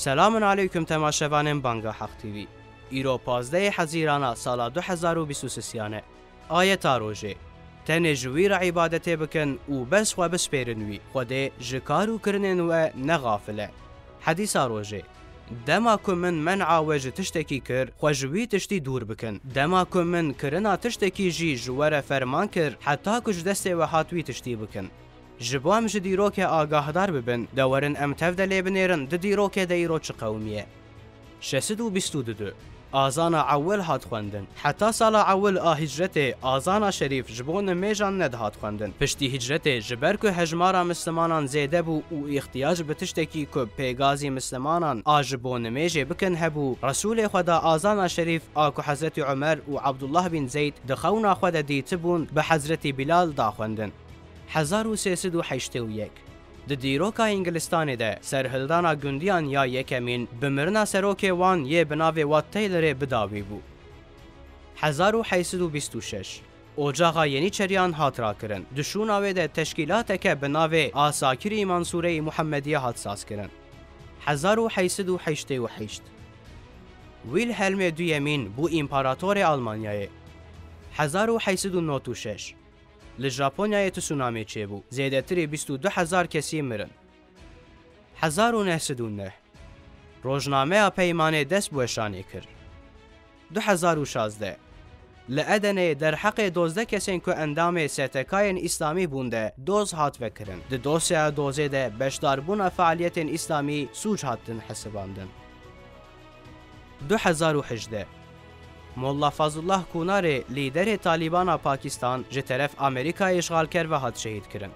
سلام علیکم تماشاوانان بانگا حق تیوی ایرو 15 حزیرانا سال 2023 آیت آروژه تنه جوی را عبادت بکن و بس و بس پیرنوی خود جکارو کرنن و نغافله حدیث آروژه دما کو من منع وج تشتکی کر خو جوی تشتی دور بکن دما کو من کرنا تشتکی جی جوره فرمان کر حتی کج دسته و هاتوی تشتی بکن ji bo em ji dîrokê agahdar bibin dewerin em tev de lê binêrin di dîrokê de îro çi qewmiye. Şesid û bîst û didu. Azana ewel hat xwendin. Heta sala ewel a hicretê Azana Şerîf ji bo nimêjan ned hat xwendin. Piştî hicretê ji ber ku hejmara mislimanan zêde bû û îxtiyac bi tiştekî ku pêgazî mislimanan a ji bo nimêjê bikin hebû, Resûlê xwe da Azana Şerîf a ku Hezretî Ömer û Abdullah bin Zeyd di xewna xwe de dîtibûn bi Hezretî Bilal da xwendin. د دیروکا انگلستان ده سر هلدانا گندیان یا یکمین بمرنا سروک وان یه بناوه وات تیلر بداوی بو. 1826 و حیسد و ینی یعنی چریان حات را کرن ده تشکیلات اکه بناوه آساکری منصوری محمدی هات ساس کرن. حزار و ویل هلم دویمین بو ایمپاراتور آلمانیه. حزار و لە ژاپۆنیایەت سونامێ چێبوو زێدەتری 22هزار کەسی مرن 1970 ڕۆژنامەیە پەیمانێ دەست بۆشانێ کرد 2016 لە ئەدەنێ دەرحەقێ دۆزدە کەسێن کو ئەندامێ سێتەکایەن ئیسلامی بووندە دۆز هاتوەکردن د دۆسیا دۆزێدە بەشداربوونە فعالیتێن ئیسلامی سوچ هاتن حەسەباندن 2010 Molla Fazullah Kunari, lideri Talibana Pakistan, ji teref işgalker ve had şehit kirin.